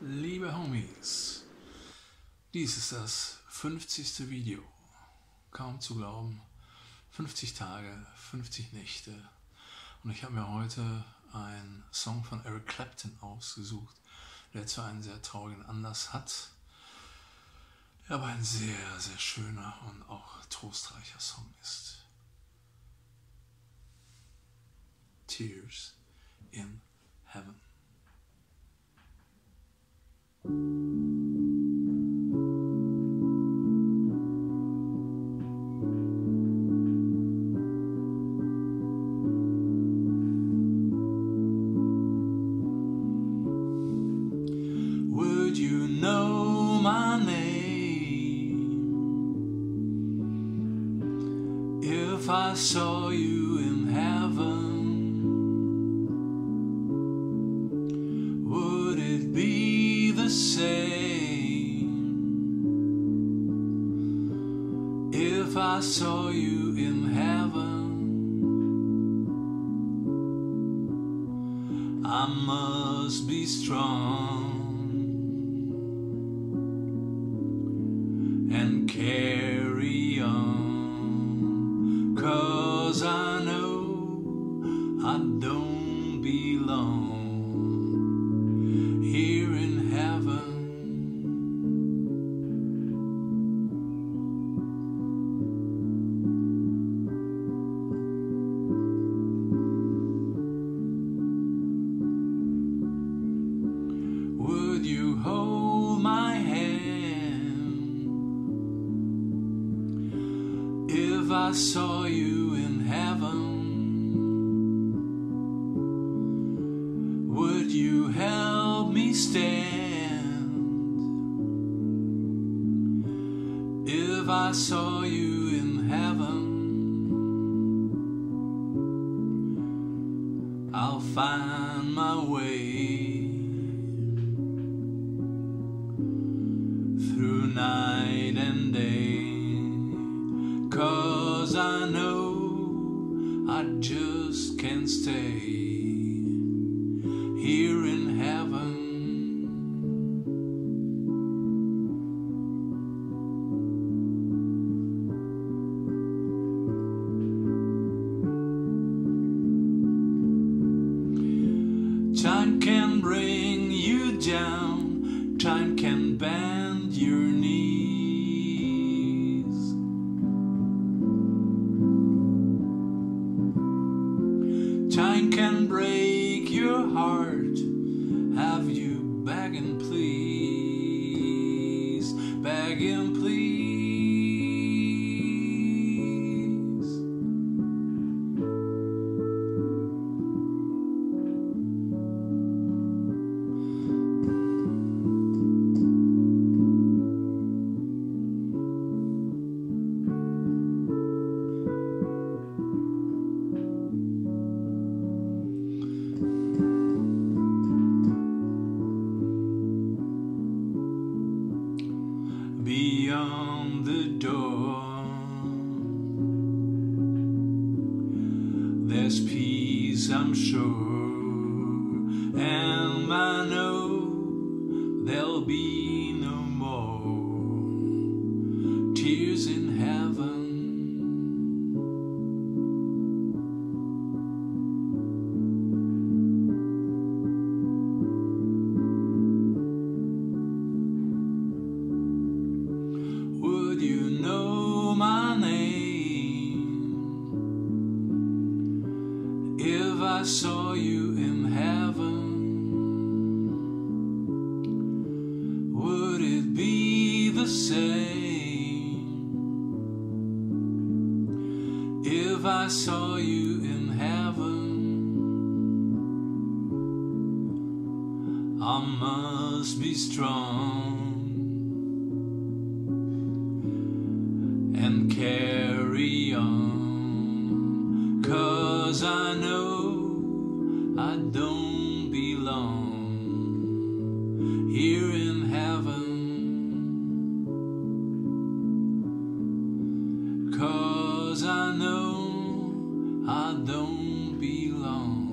Liebe Homies, dies ist das 50. Video. Kaum zu glauben. 50 Tage, 50 Nächte. Und ich habe mir heute einen Song von Eric Clapton ausgesucht, der zwar einen sehr traurigen Anlass hat, der aber ein sehr, sehr schöner und auch trostreicher Song ist. Tears in Heaven. If I saw you in heaven? Would it be the same if I saw you in heaven? I must be strong and carry on. Cause I know I don't belong here in heaven. Would you hold my hand if I saw you heaven? Would you help me stand if I saw you in heaven? I'll find my way through night and day. Cause I know just can't stay here in heaven. Time can bring you down, time can bend your heart, have you begging please, begging please. Peace, I'm sure, and I know there'll be no more tears in heaven. I saw you in heaven? Would it be the same if I saw you in heaven? I must be strong and carry on. I know I don't belong.